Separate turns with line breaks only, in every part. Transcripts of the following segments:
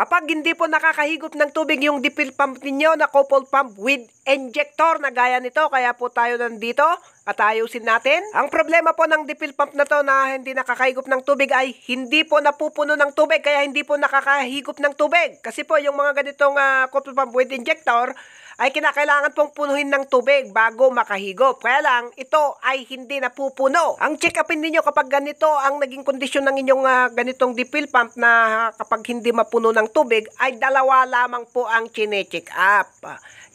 Kapag hindi po nakakahigop ng tubig yung dipil pump ninyo na couple pump with injector na gaya nito, kaya po tayo nandito at ayusin natin. Ang problema po ng dipil pump na to na hindi nakakahigop ng tubig ay hindi po napupuno ng tubig kaya hindi po nakakahigop ng tubig. Kasi po yung mga ganitong uh, couple pump with injector ay kinakailangan pong punuhin ng tubig bago makahigop. Kaya lang, ito ay hindi napupuno. Ang check upin ninyo kapag ganito ang naging kondisyon ng inyong uh, ganitong dipill pump na kapag hindi mapuno ng tubig ay dalawa lamang po ang chine-check up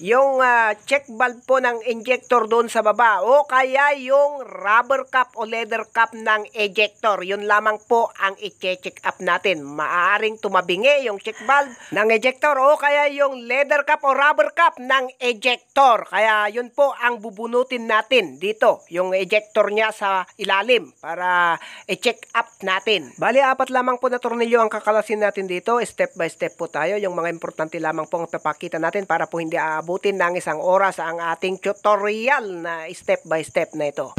yung uh, check valve po ng injector doon sa baba o kaya yung rubber cap o leather cap ng ejector. Yun lamang po ang i-check up natin. Maaaring tumabingi yung check valve ng ejector o kaya yung leather cap o rubber cap ng ejector. Kaya yun po ang bubunutin natin dito, yung ejector niya sa ilalim para i-check up natin. Bali, apat lamang po na tornilyo ang kakalasin natin dito. Step by step po tayo. Yung mga importante lamang po ang papakita natin para po hindi aabutin ng isang oras ang ating tutorial na step by step na ito.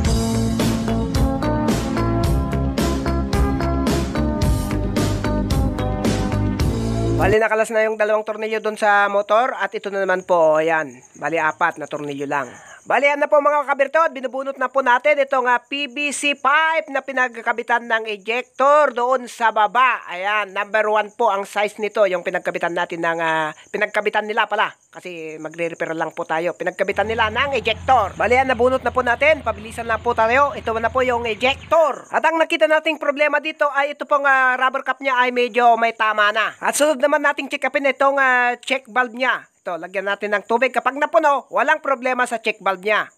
Bali nakalas na yung dalawang tornilyo doon sa motor at ito na naman po, ayan. Bali apat na tornilyo lang. Bali yan na po mga kabirtod, binubunot na po natin itong uh, PVC pipe na pinagkabitan ng ejector doon sa baba. Ayan, number one po ang size nito, yung pinagkabitan natin ng, uh, pinagkabitan nila pala. Kasi magre-repair lang po tayo. Pinagkabitan nila ng ejector. Bali yan, nabunot na po natin, pabilisan na po tayo. Ito na po yung ejector. At ang nakita nating problema dito ay ito pong uh, rubber cap niya ay medyo may tama na. At sunod naman nating check upin itong uh, check valve niya. Ito, lagyan natin ng tubig. Kapag napuno, walang problema sa check valve niya.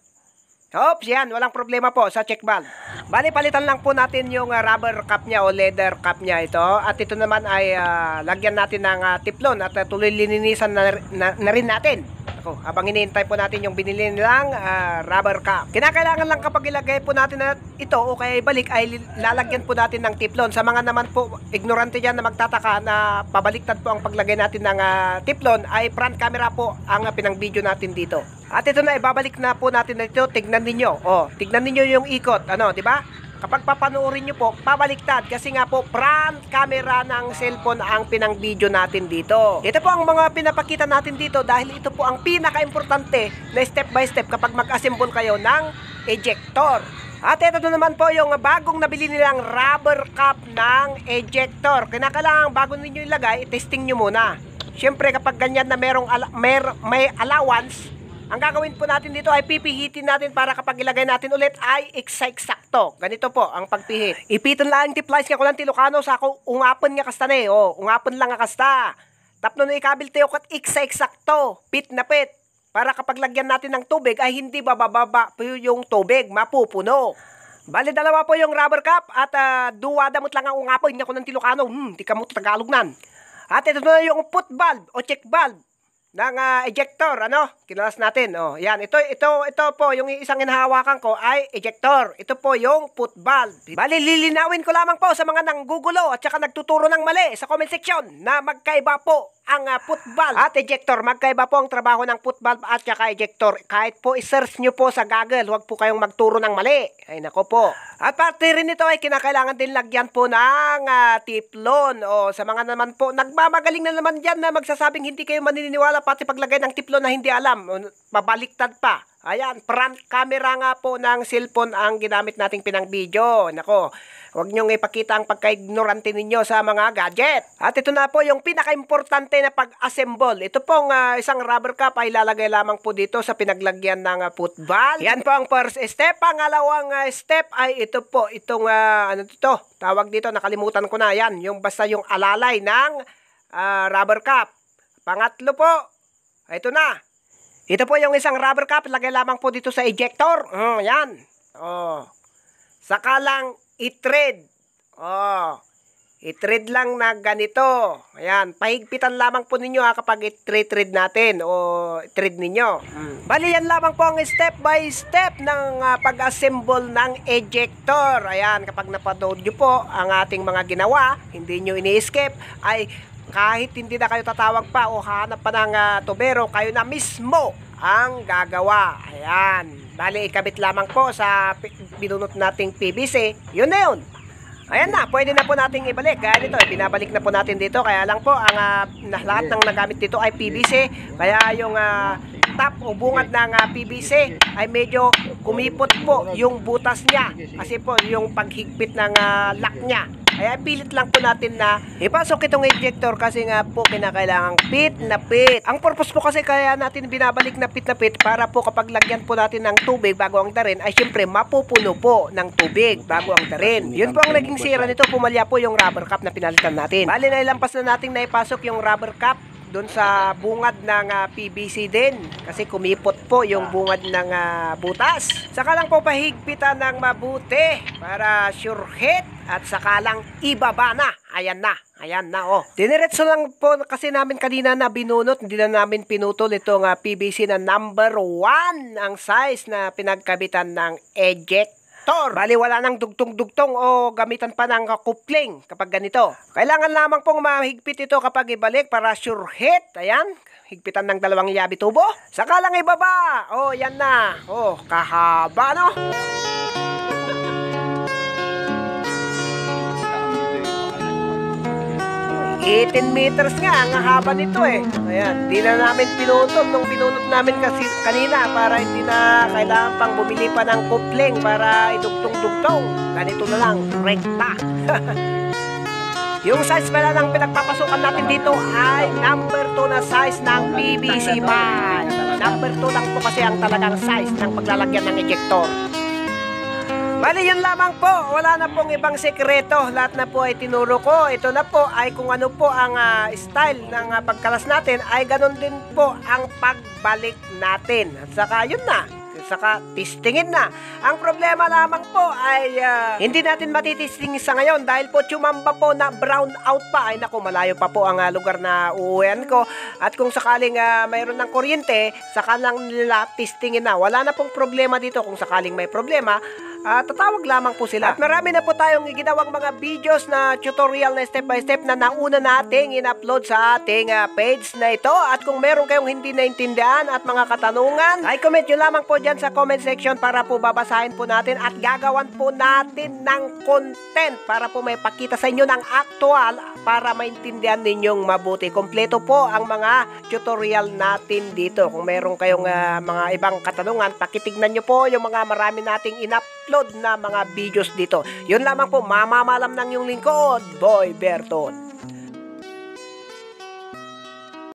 Oops, yan. Walang problema po sa check valve. Bali, palitan lang po natin yung uh, rubber cap niya o leather cap niya ito. At ito naman ay uh, lagyan natin ng uh, tiplon at uh, tuloy lininisan na, na, na rin natin. Ako, habang hinihintay po natin yung binili nilang uh, rubber cap. Kinakailangan lang kapag ilagay po natin na ito o kaya ibalik ay lalagyan po natin ng tiplon. Sa mga naman po ignorante dyan na magtataka na pabaliktad po ang paglagay natin ng uh, tiplon ay front camera po ang uh, pinang video natin dito. At ito na ibabalik na po natin dito. Tignan ninyo. Oh, tignan ninyo yung ikot. Ano, di ba? Kapag papanoorin nyo po, pabaliktad kasi nga po front camera ng cellphone ang pinang video natin dito. Ito po ang mga pinapakita natin dito dahil ito po ang pinaka-importante na step by step kapag mag-assemble kayo ng ejector. At ito naman po yung bagong nabili nilang rubber cap ng ejector. Kinakailangan bago ninyo ilagay, testing nyo muna. Siyempre kapag ganyan na merong ala- mer- may allowance, ang gagawin po natin dito ay pipihitin natin para kapag ilagay natin ulit ay eksakto. Ganito po ang pagpihit. Ipiton lang tiplies nga ko lang tilokano sa ako ungapon nga kasta ne. Oh, ungapon lang nga kasta. Tapno no ikabil tayo kat eksakto. Pit na pit. Para kapag lagyan natin ng tubig ay hindi bababa po yung tubig. Mapupuno. Bali dalawa po yung rubber cap at uh, duwada mo't lang ang ungapon nga ko ng tilokano. Hmm, di ka mo Tagalog nan. At ito na yung put valve o check valve ng uh, ejector, ano? Kinalas natin, oh. Yan, ito, ito, ito po, yung isang hinahawakan ko ay ejector. Ito po yung valve. Bali, lilinawin ko lamang po sa mga nanggugulo at saka nagtuturo ng mali sa comment section na magkaiba po ang uh, valve at ejector. Magkaiba po ang trabaho ng valve at saka ejector. Kahit po i-search nyo po sa Google, huwag po kayong magturo ng mali. Ay nako po. At parte rin nito ay kinakailangan din lagyan po ng uh, tiplon. O sa mga naman po, nagmamagaling na naman dyan na magsasabing hindi kayo maniniwala pati paglagay ng tiplon na hindi alam. Pabaliktad pa. Ayan, front camera nga po ng cellphone ang ginamit nating pinang video. Nako, huwag niyong ipakita ang pagka-ignorante ninyo sa mga gadget. At ito na po yung pinaka-importante na pag-assemble. Ito pong uh, isang rubber cap ay lalagay lamang po dito sa pinaglagyan ng uh, foot valve. Yan po ang first step. Pangalawang uh, step ay ito po, itong uh, ano dito, tawag dito, nakalimutan ko na. Yan, yung basta yung alalay ng uh, rubber cap. Pangatlo po, ito na, ito po yung isang rubber cap, lagay lamang po dito sa ejector. Oh, yan. Oh. Saka lang i-thread. Oh. I-thread lang na ganito. Ayan, pahigpitan lamang po ninyo ha kapag i-thread natin o thread ninyo. Hmm. Bali yan lamang po ang step by step ng uh, pag-assemble ng ejector. Ayan, kapag napanood nyo po ang ating mga ginawa, hindi nyo ini-escape, ay kahit hindi na kayo tatawag pa o hanap pa ng uh, tubero, kayo na mismo ang gagawa. Ayan. Bali, ikabit lamang po sa binunot nating PVC. Yun na yun. Ayan na, pwede na po nating ibalik. Kaya dito, binabalik na po natin dito. Kaya lang po, ang na- lahat ng nagamit dito ay PVC. Kaya yung ah, top o bungad ng ah, PVC ay medyo kumipot po yung butas niya. Kasi po, yung paghigpit ng ah, lock niya. Kaya pilit lang po natin na ipasok itong ejector kasi nga po kinakailangang pit na pit. Ang purpose po kasi kaya natin binabalik na pit na pit para po kapag lagyan po natin ng tubig bago ang tarin ay syempre mapupuno po ng tubig bago ang tarin. Yun po ang naging sira nito, pumalya po yung rubber cap na pinalitan natin. Bali na ilampas na natin na ipasok yung rubber cap doon sa bungad ng ah, PVC din kasi kumipot po yung bungad ng ah, butas. Saka lang po pahigpitan ng mabuti para sure hit at saka lang ibaba na. Ayan na. Ayan na oh. Diniretso lang po kasi namin kanina na binunot, hindi na namin pinutol itong ah, PVC na number 1 ang size na pinagkabitan ng eject Tor. Bali wala nang dugtong-dugtong o gamitan pa ng kupling kapag ganito. Kailangan lamang pong mahigpit ito kapag ibalik para sure hit. Ayan. Higpitan ng dalawang yabi tubo. Saka lang ibaba. Oh, yan na. Oh, kahaba no? 18 meters nga ang haba nito eh. Ayan, di na namin pinutol nung binunot namin kasi kanina para hindi na kailangan pang bumili pa ng kupling para idugtong-dugtong. Ganito na lang, rekta. Yung size pala ng pinagpapasukan natin dito ay number 2 na size ng PVC pipe. Number 2 lang po kasi ang talagang size ng paglalagyan ng ejector. Bali, yun lamang po. Wala na pong ibang sekreto. Lahat na po ay tinuro ko. Ito na po ay kung ano po ang ah, style ng ah, pagkalas natin ay ganun din po ang pagbalik natin. At saka yun na. Saka tistingin na. Ang problema lamang po ay ah, hindi natin matitisting sa ngayon dahil po tsumamba po na brown out pa. Ay naku, malayo pa po ang ah, lugar na uuwian ko. At kung sakaling ah, mayroon ng kuryente, saka lang nila tistingin na. Wala na pong problema dito kung sakaling may problema. Ah, tatawag lamang po sila. At marami na po tayong ginawang mga videos na tutorial na step by step na nauna nating in-upload sa ating ah, page na ito. At kung meron kayong hindi naintindihan at mga katanungan, ay comment nyo lamang po dyan sa comment section para po babasahin po natin at gagawan po natin ng content para po may pakita sa inyo ng actual para maintindihan ninyong mabuti. Kompleto po ang mga tutorial natin dito. Kung meron kayong ah, mga ibang katanungan, pakitignan nyo po yung mga marami nating in-upload na mga videos dito. Yun lamang po, mamamalam ng yung lingkod, Boy Berton.